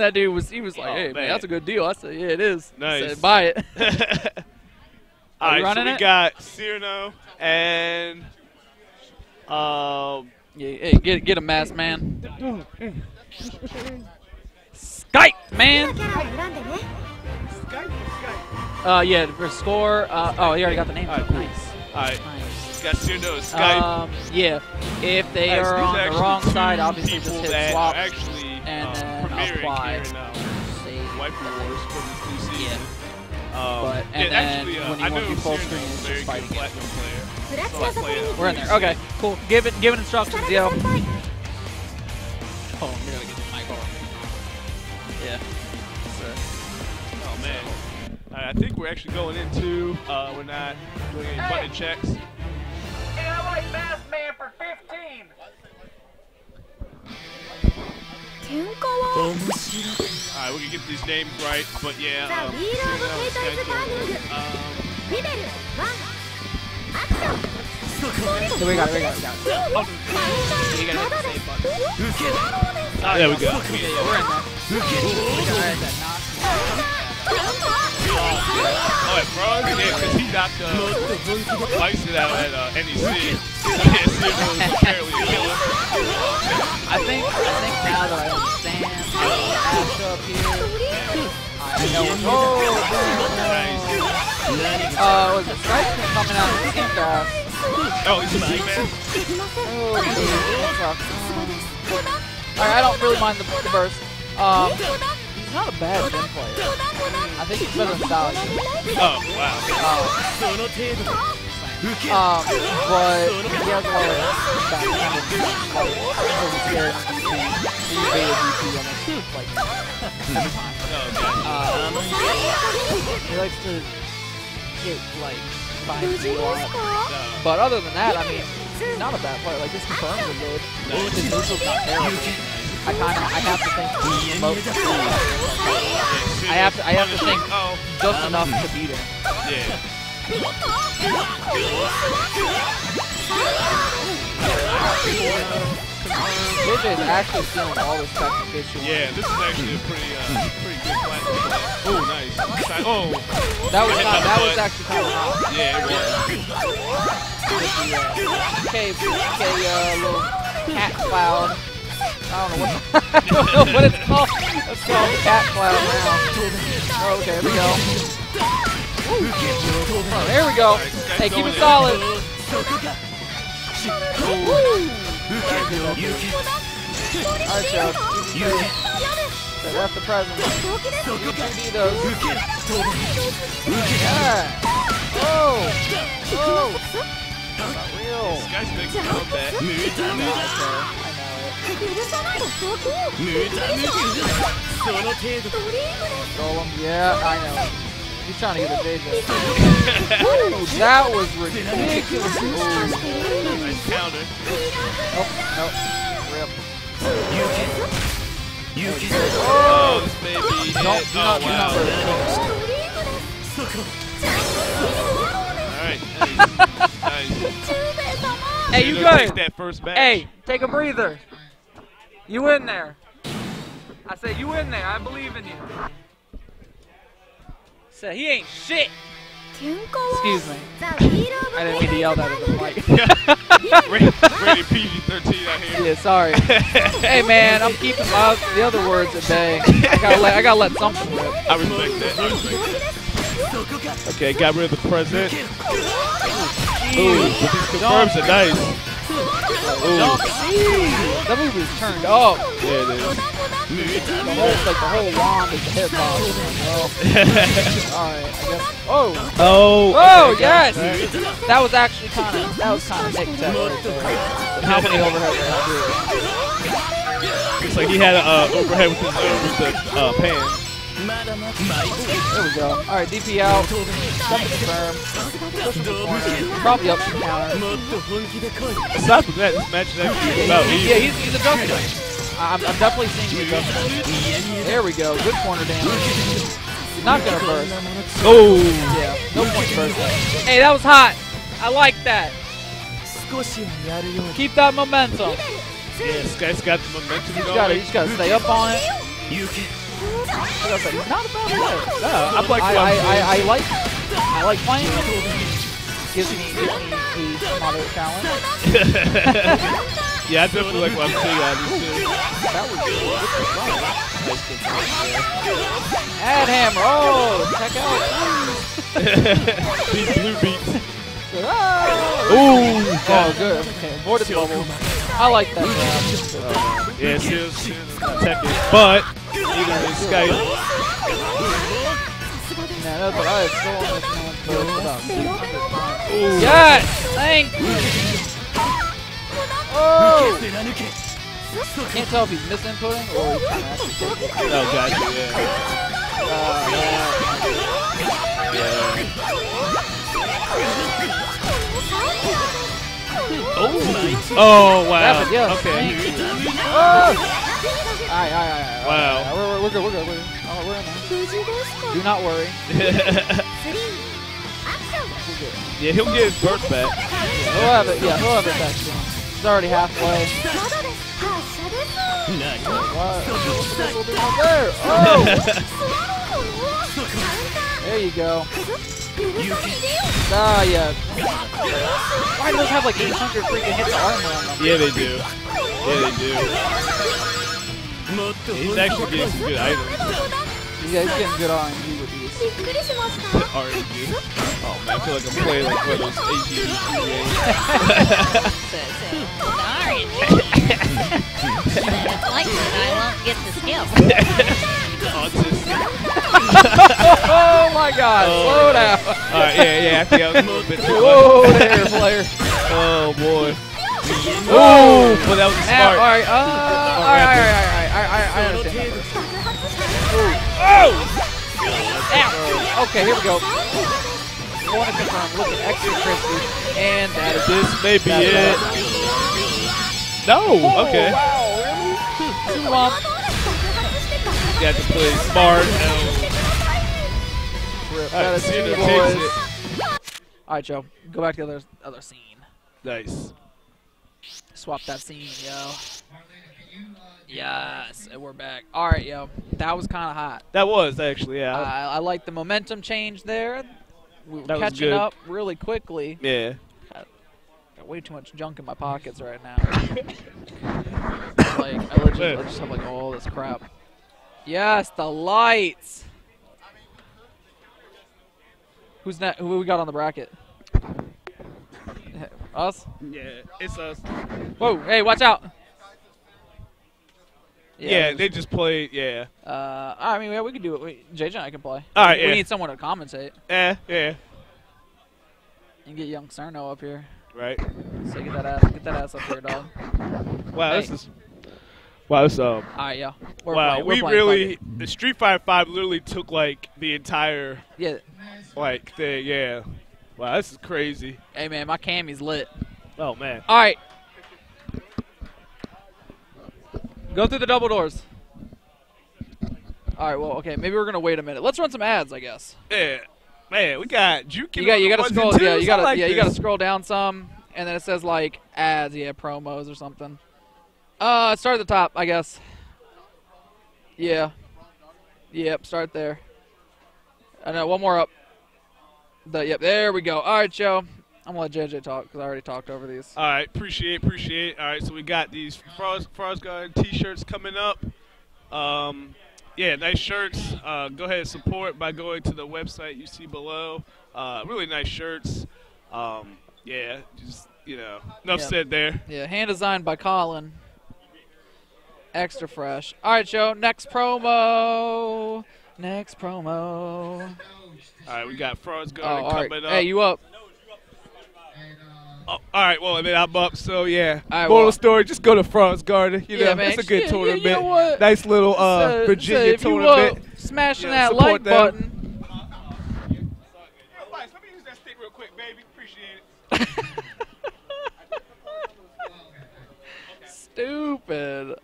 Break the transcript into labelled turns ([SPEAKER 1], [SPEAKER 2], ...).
[SPEAKER 1] that dude was he was like,
[SPEAKER 2] oh,
[SPEAKER 1] "Hey, man. that's a good deal." I said, "Yeah, it is."
[SPEAKER 2] Nice.
[SPEAKER 1] Said, Buy it.
[SPEAKER 2] All right, so we
[SPEAKER 1] it?
[SPEAKER 2] got Cirno and um.
[SPEAKER 1] Yeah, hey, get get a mask, man. Skythe, man. Uh, yeah, for score. Uh, oh, he already got the name.
[SPEAKER 2] All right,
[SPEAKER 1] nice.
[SPEAKER 2] All right.
[SPEAKER 1] Nice.
[SPEAKER 2] Got Cirno, Skythe.
[SPEAKER 1] Um, yeah, if they are on the wrong side, obviously just hit swap.
[SPEAKER 2] Actually
[SPEAKER 1] apply.
[SPEAKER 2] Uh, wipe for the.
[SPEAKER 1] Yeah.
[SPEAKER 2] Um,
[SPEAKER 1] but, and yeah, then
[SPEAKER 2] actually, uh,
[SPEAKER 1] when you want to full screen, it's just fighting.
[SPEAKER 2] So
[SPEAKER 3] so
[SPEAKER 2] play
[SPEAKER 1] We're in there. Okay, cool. Give it, give it instructions, yo. Oh, I'm gonna get the mic off. Yeah. So.
[SPEAKER 2] Oh, man. Right, I think we're actually going into, uh, we're not doing any button hey. checks.
[SPEAKER 1] Hey, I like
[SPEAKER 2] Alright, we can get these names right, but yeah. Um, um
[SPEAKER 1] we got it, we got it, we got it.
[SPEAKER 3] Oh,
[SPEAKER 2] there we go.
[SPEAKER 1] Yeah, yeah, we're at that. We're at that.
[SPEAKER 2] Oh, at Bronze? Yeah, because he knocked uh, Bison out at uh, NEC. yeah, was apparently a killer.
[SPEAKER 1] I think, I think now that I understand the matchup here, I know what.
[SPEAKER 2] Nice.
[SPEAKER 1] Oh, uh, was it Skythe coming out of the fast?
[SPEAKER 2] Oh, he's a man.
[SPEAKER 1] Oh, dude, that sucks. Alright, I don't really mind the, the burst. Um, he's not a bad Jin player. I think he's better than Sally.
[SPEAKER 2] Oh, wow.
[SPEAKER 1] Um, um, but he has a lot of backhanded like, really scared DP. He evaded DP almost like seven times.
[SPEAKER 2] Oh,
[SPEAKER 1] Um, he likes to get, like behind the a lot. But other than that, I mean, he's not a bad player. Like his confirms are good. His neutral's not terrible. I kind of, I have to think he's low. I have to, I have to think
[SPEAKER 2] Oh,
[SPEAKER 1] just enough to beat him.
[SPEAKER 2] yeah.
[SPEAKER 1] JJ is actually stealing all this tech issue.
[SPEAKER 2] Yeah, this is actually a pretty, uh, pretty good platform. Oh, nice. Oh,
[SPEAKER 1] That was not,
[SPEAKER 2] by the
[SPEAKER 1] that was actually kind of hot.
[SPEAKER 2] yeah, it was.
[SPEAKER 1] Okay, okay, uh, little cat cloud. I don't know what, I don't know what it's called. It's called cat cloud now. Oh, okay, here we go. Oh, there we go. Hey, keep it solid. Alright. So that's the present. You can be those. Yeah. Oh. Oh. Not real.
[SPEAKER 2] This guy's
[SPEAKER 1] Golem, yeah, I know. He's trying to get a. Ooh, that was ridiculous.
[SPEAKER 2] Nice counter.
[SPEAKER 1] Nope, nope. Rip.
[SPEAKER 2] Oh, this baby.
[SPEAKER 1] Don't, do not, do not
[SPEAKER 2] wow.
[SPEAKER 1] rip.
[SPEAKER 2] All right, nice. nice.
[SPEAKER 1] Hey, you
[SPEAKER 2] Cirno takes
[SPEAKER 1] good?
[SPEAKER 2] that first match.
[SPEAKER 1] Hey, take a breather. You in there. I said, you in there. I believe in you. So he ain't shit. Excuse me. I didn't mean to yell that at the mic.
[SPEAKER 2] Ready, PG-13 out here.
[SPEAKER 1] Yeah, sorry. hey, man, I'm keeping my, the other words at bay. I gotta let, I gotta let something rip.
[SPEAKER 2] I respect that. I respect that. Okay, got rid of the president. Ooh, confirms it. Nice. Ooh,
[SPEAKER 1] That movie was turned up.
[SPEAKER 2] yeah, it is.
[SPEAKER 1] The whole like the whole wand is the hip hop. Alright, I guess. Oh!
[SPEAKER 2] Oh,
[SPEAKER 1] Oh
[SPEAKER 2] okay,
[SPEAKER 1] yes!
[SPEAKER 2] it.
[SPEAKER 1] That was actually kinda that was kinda Nick Tech right there. How many overhead did I do?
[SPEAKER 2] Looks like he had an uh, overhead with his uh, with the uh, pan.
[SPEAKER 1] There we go. Alright, DP out. Double confirm. Probably up some counter.
[SPEAKER 2] Aside from that, this match is actually about
[SPEAKER 1] Yeah,
[SPEAKER 2] even.
[SPEAKER 1] he's, he's adjusting. I'm, I'm definitely seeing the adjustment. There we go. Good corner damage. Not gonna burst.
[SPEAKER 2] Oh,
[SPEAKER 1] Yeah, no point burst. Hey, that was hot. I like that. Keep that momentum.
[SPEAKER 2] yeah, this guy's got the momentum
[SPEAKER 1] He's gotta, he's gotta stay up on it. I said, he's not a bad player.
[SPEAKER 2] No, I'm like,
[SPEAKER 1] I, I, I, I like I like playing him. Gives me, gives me a moderate challenge.
[SPEAKER 2] yeah, I definitely like what I'm seeing of this too.
[SPEAKER 1] That was good. Nice good play. Ad hammer. Oh, check out.
[SPEAKER 2] These blue beats.
[SPEAKER 1] Oh,
[SPEAKER 2] Ooh,
[SPEAKER 1] oh good. Okay, avoided the bubble. I like that. Uh,
[SPEAKER 2] Yeah, still, still Tekken, but either in
[SPEAKER 1] this man for about 600 Yes! Thank you! Oh! Can't tell if he's misinputting or he's trying to actually take it.
[SPEAKER 2] Oh, gotcha, yeah.
[SPEAKER 1] Uh,
[SPEAKER 2] yeah. Oh, oh wow.
[SPEAKER 1] Rapid, yeah.
[SPEAKER 2] Okay.
[SPEAKER 1] oh! Alright, alright, alright.
[SPEAKER 2] Wow.
[SPEAKER 1] alright. We're, we're, we're good, we're good. We're, oh, we're in there. Do not worry.
[SPEAKER 2] Yeah, he'll get his birth back.
[SPEAKER 1] He'll have it, yeah, he'll have it back soon. He's already halfway. What? This will be right there. Oh! There you go. Ah, yeah. Why do those have like 800 freaking hits of armor on them?
[SPEAKER 2] Yeah, they do. Yeah, they do. He's actually getting some good items.
[SPEAKER 1] Yeah, he's getting good RNG with these.
[SPEAKER 2] RNG. Oh man, I feel like I'm playing like one of those AGDQ games.
[SPEAKER 4] Like that I won't get the skill.
[SPEAKER 1] Oh my god,
[SPEAKER 2] Oh.
[SPEAKER 1] slow down.
[SPEAKER 2] Alright, yeah, yeah, I think I was a little bit too
[SPEAKER 1] Whoa there, player.
[SPEAKER 2] Oh boy. Oh, but that was smart.
[SPEAKER 1] alright, uh, alright, alright, alright, alright, I, I understand.
[SPEAKER 2] Oh!
[SPEAKER 1] Ow. Okay, here we go. I want to confirm, looking extra crispy, and that is
[SPEAKER 2] This may be it. No!
[SPEAKER 1] Oh,
[SPEAKER 2] Okay.
[SPEAKER 1] wow, really? Um,
[SPEAKER 2] Got to play smart. No.
[SPEAKER 1] rip. That is
[SPEAKER 2] Cena
[SPEAKER 1] two
[SPEAKER 2] takes
[SPEAKER 1] boys.
[SPEAKER 2] it.
[SPEAKER 1] Alright, Joe. Go back to the other, other scene.
[SPEAKER 2] Nice.
[SPEAKER 1] Swap that scene, yo. Yes, and we're back. Alright, yo. That was kind of hot.
[SPEAKER 2] That was actually, yeah.
[SPEAKER 1] I, I like the momentum change there. We were
[SPEAKER 2] That was
[SPEAKER 1] catching
[SPEAKER 2] good.
[SPEAKER 1] up really quickly.
[SPEAKER 2] yeah.
[SPEAKER 1] Got way too much junk in my pockets right now. like, I legit, I just have like all this crap. Yes, the lights. Who's next? Who we got on the bracket? Us?
[SPEAKER 2] Yeah, it's us.
[SPEAKER 1] Whoa! Hey, watch out!
[SPEAKER 2] Yeah, they just play. yeah.
[SPEAKER 1] Uh, I mean, yeah, we can do it. We, JJ and I can play.
[SPEAKER 2] All right,
[SPEAKER 1] we
[SPEAKER 2] yeah.
[SPEAKER 1] need someone to commentate.
[SPEAKER 2] Eh, yeah.
[SPEAKER 1] And get young Cirno up here.
[SPEAKER 2] Right.
[SPEAKER 1] So get that ass, get that ass up here, dog.
[SPEAKER 2] Wow,
[SPEAKER 1] Hey.
[SPEAKER 2] this is. Wow, this um.
[SPEAKER 1] All right, yeah. We're
[SPEAKER 2] wow,
[SPEAKER 1] playing,
[SPEAKER 2] we
[SPEAKER 1] playing,
[SPEAKER 2] really the Street Fighter Five literally took like the entire.
[SPEAKER 1] Yeah.
[SPEAKER 2] like thing. Yeah. Wow, this is crazy.
[SPEAKER 1] Hey man, my cammy's lit.
[SPEAKER 2] Oh man.
[SPEAKER 1] All right. Go through the double doors. All right. Well, okay. Maybe we're gonna wait a minute. Let's run some ads, I guess.
[SPEAKER 2] Yeah. Man, we got Jukin.
[SPEAKER 1] You got you got to scroll. Yeah, you got to
[SPEAKER 2] like
[SPEAKER 1] yeah you got to scroll down some, and then it says like ads, yeah, promos or something. Uh, start at the top, I guess. Yeah. Yep. Start there. I know. One more up. The, yep. There we go. All right, Joe. I'm gonna let JJ talk because I already talked over these.
[SPEAKER 2] All right, appreciate, appreciate. All right, so we got these Frost Frost Guard T-shirts coming up. Um, yeah, nice shirts. Uh, go ahead and support by going to the website you see below. Uh, really nice shirts. Um, yeah, just you know, enough
[SPEAKER 1] Yep.
[SPEAKER 2] said there.
[SPEAKER 1] Yeah, hand designed by Colin. Extra fresh. All right, Joe. Next promo. Next promo.
[SPEAKER 2] All right, we got Frost
[SPEAKER 1] Oh,
[SPEAKER 2] Guard
[SPEAKER 1] right.
[SPEAKER 2] coming up.
[SPEAKER 1] Hey, you up?
[SPEAKER 2] Oh, all right, well, I mean, I'm up, so yeah.
[SPEAKER 1] All right,
[SPEAKER 2] Moral
[SPEAKER 1] well-
[SPEAKER 2] story, just go to France Garden. You
[SPEAKER 1] Yeah,
[SPEAKER 2] know,
[SPEAKER 1] man.
[SPEAKER 2] it's a good
[SPEAKER 1] Yeah,
[SPEAKER 2] tournament.
[SPEAKER 1] you know what?
[SPEAKER 2] Nice little uh,
[SPEAKER 1] So-
[SPEAKER 2] Virginia
[SPEAKER 1] so if
[SPEAKER 2] tournament.
[SPEAKER 1] You, uh, smashing
[SPEAKER 2] Yeah,
[SPEAKER 1] that like
[SPEAKER 2] them.
[SPEAKER 1] button.
[SPEAKER 2] Let me use that stick real quick, baby. Appreciate it.
[SPEAKER 1] Stupid.